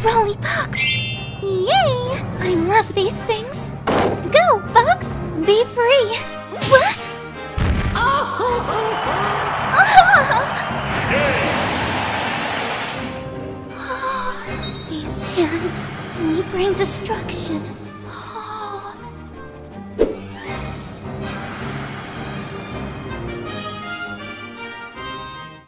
Rolly box! Yay! I love these things. Go, box! Be free! What? Oh! Oh! These hands, only bring destruction.